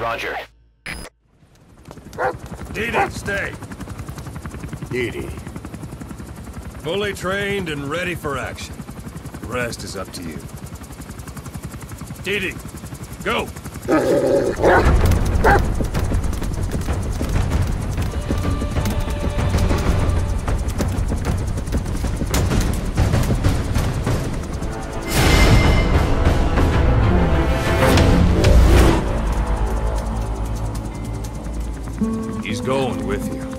Roger. DD, stay. DD. Fully trained and ready for action. The rest is up to you. DD, go! She's going with you.